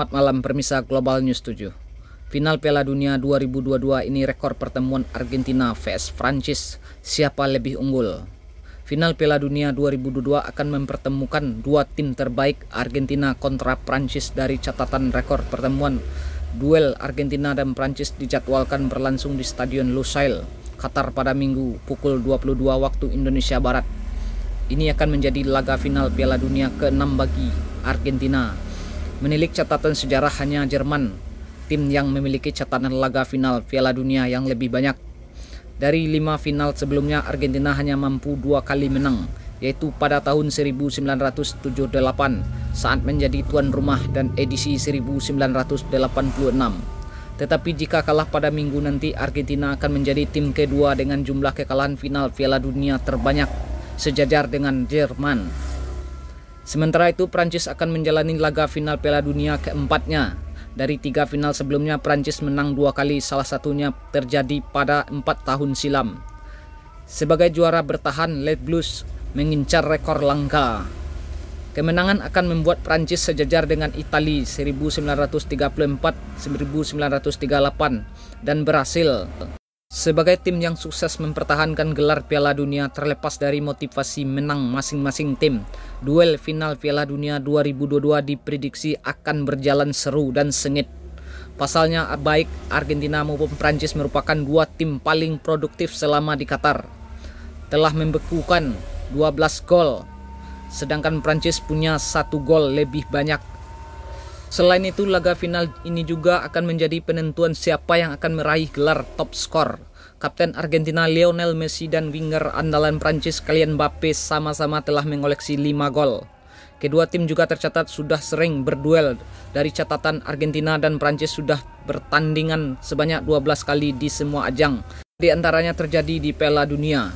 Selamat malam permisa Global News 7. Final Piala Dunia 2022 ini rekor pertemuan Argentina vs Prancis. Siapa lebih unggul? Final Piala Dunia 2022 akan mempertemukan dua tim terbaik Argentina kontra Prancis dari catatan rekor pertemuan. Duel Argentina dan Prancis dijadwalkan berlangsung di Stadion Lusail, Qatar pada Minggu pukul 22 waktu Indonesia Barat. Ini akan menjadi laga final Piala Dunia ke-6 bagi Argentina Menilik catatan sejarah hanya Jerman, tim yang memiliki catatan laga final Piala Dunia yang lebih banyak. Dari lima final sebelumnya, Argentina hanya mampu dua kali menang, yaitu pada tahun 1978 saat menjadi tuan rumah dan edisi 1986. Tetapi jika kalah pada minggu nanti, Argentina akan menjadi tim kedua dengan jumlah kekalahan final Piala Dunia terbanyak, sejajar dengan Jerman. Sementara itu Prancis akan menjalani laga final Piala Dunia keempatnya. Dari tiga final sebelumnya Prancis menang dua kali salah satunya terjadi pada empat tahun silam. Sebagai juara bertahan, Red Blues mengincar rekor langka. Kemenangan akan membuat Prancis sejajar dengan Italia 1934-1938 dan berhasil sebagai tim yang sukses mempertahankan gelar Piala Dunia terlepas dari motivasi menang masing-masing tim, duel final Piala Dunia 2022 diprediksi akan berjalan seru dan sengit. Pasalnya baik Argentina maupun Prancis merupakan dua tim paling produktif selama di Qatar. Telah membekukan 12 gol, sedangkan Prancis punya satu gol lebih banyak Selain itu, laga final ini juga akan menjadi penentuan siapa yang akan meraih gelar top skor. Kapten Argentina Lionel Messi dan winger andalan Prancis Kylian Mbappe sama-sama telah mengoleksi 5 gol. Kedua tim juga tercatat sudah sering berduel. Dari catatan Argentina dan Prancis sudah bertandingan sebanyak 12 kali di semua ajang. Di antaranya terjadi di Piala Dunia.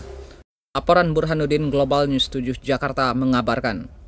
Laporan Burhanuddin Global News 7 Jakarta mengabarkan.